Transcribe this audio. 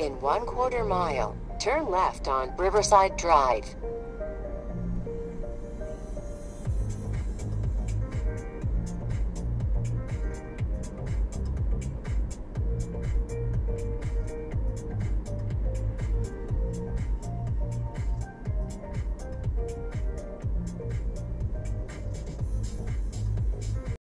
In one quarter mile, turn left on Riverside Drive.